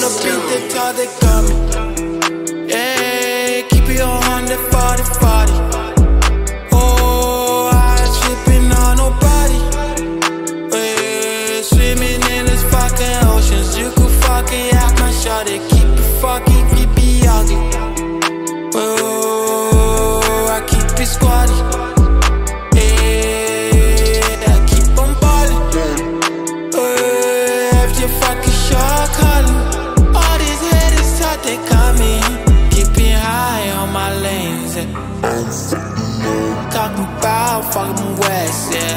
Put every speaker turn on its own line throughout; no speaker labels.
the top, they coming. Yeah, keep it on 140, 40. Oh, I ain't tripping on nobody. Yeah, swimming in this fucking oceans. You could fucking act my shot. Keep it fucking, about fucking west, yeah.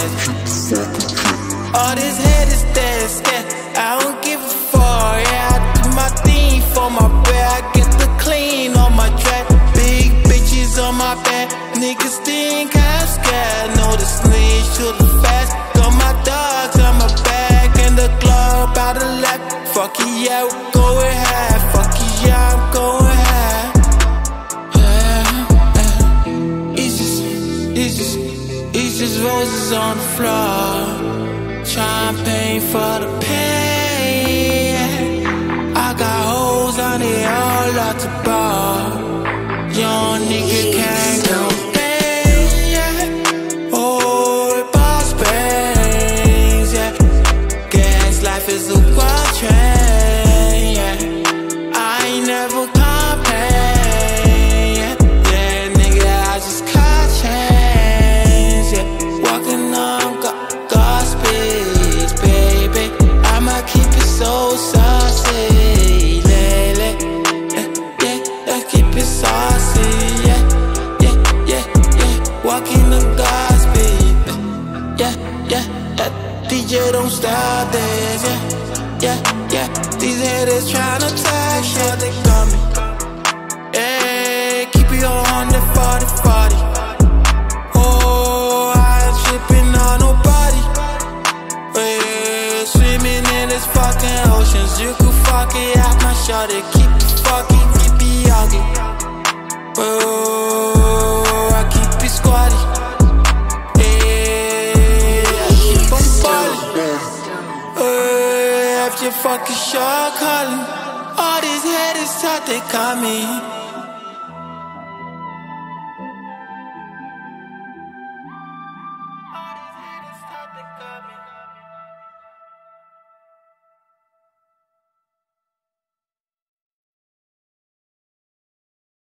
All these haters dead scared. I don't give a fuck. Yeah, I do my thing for my bed. I get the clean on my track. Big bitches on my back. Niggas think I'm scared. Know the to the fast. Got my dogs on my back. And the club out the left. Fuck it, yeah, just roses on the floor. Champagne for the pain. Walking on God's speed. Yeah, yeah, yeah. DJ don't stop this. Yeah, yeah, yeah. These haters tryna tag shit. They coming. Hey, eh, keep it on the 40, 40. Oh, I ain't tripping on nobody. Hey, swimming in this fucking oceans. You could fucking act my shot. I keep on ballin'. Hey, after fucking shot calling. All these haters thought they coming.